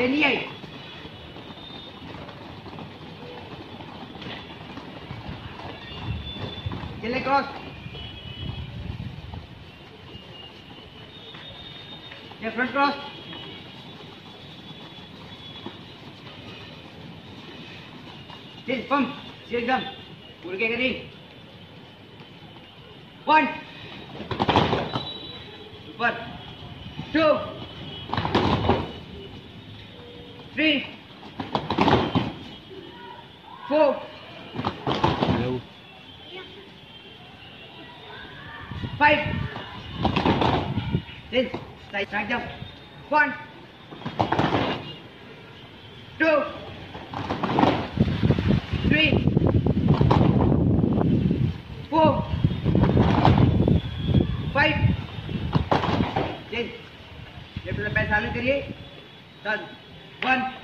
வெளியை இல்லை cross Yeah, front cross. This pump, sit down. Pull ke kari. One. Super. Two. Three. Four. Hello. Five. Six. Side, side jump. One. Two. Three. Four. Five. Six. Left वाला पैर सामने करिए Done. One.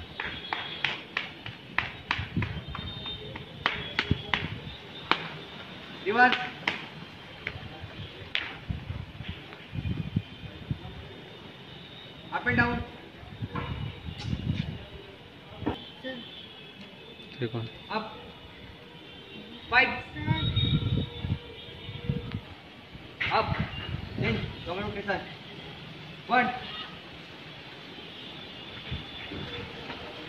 Reverse. Up and down. त्रिकोण up fight up then कमरों के साथ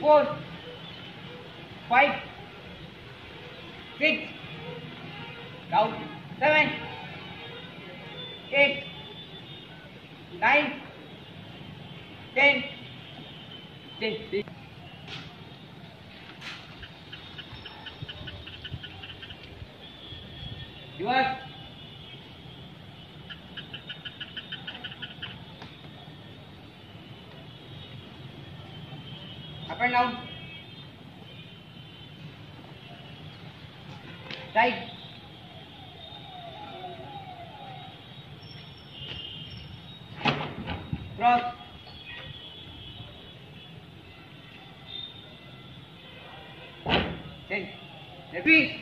Four. Five. Six. Down. Seven. Eight. Nine. Ten. Ten. Ten. Up and down. Right. Cross. Ten. Repeat.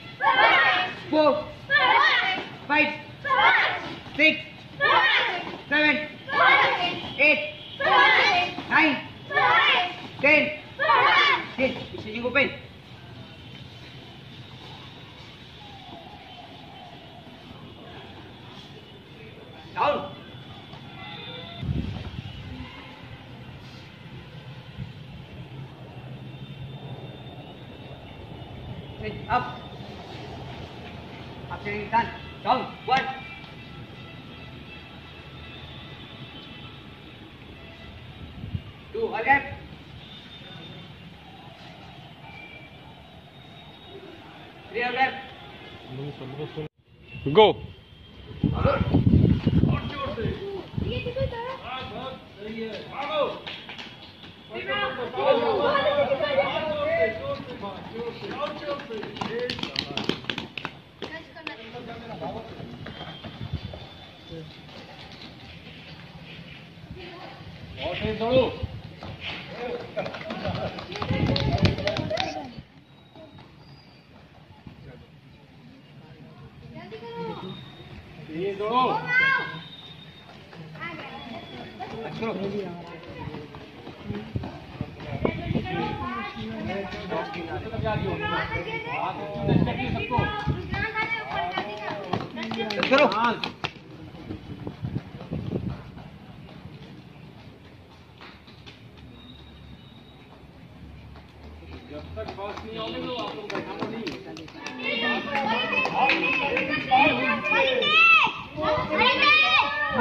Four. Five. Six. Ten. Up. Up to your done. Down. One. Two. All left. Three all left. गो आगे दौड़ो ये दौड़ो करो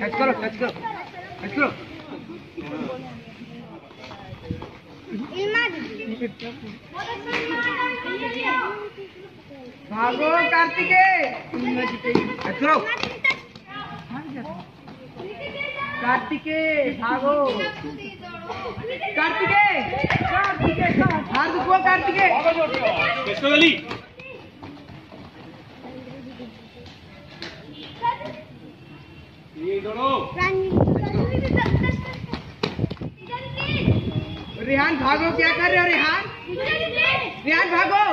touch करो touch करो touch करो। भागो कार्तिके। Touch करो। कार्तिके भागो। कार्तिके कार्तिके। हार दुखो कार्तिके किसको गली भागो क्या कर रहे हो रेहान रेहान भागो।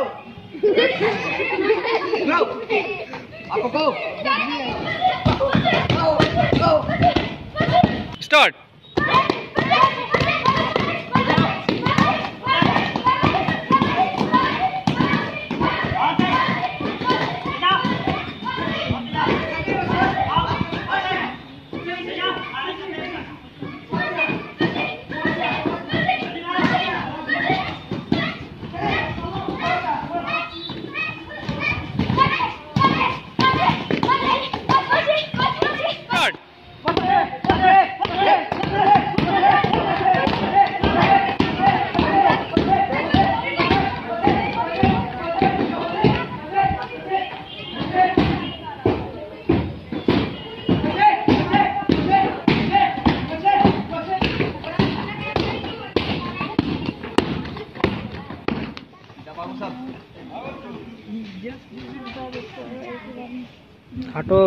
स्टार्ट। हटो।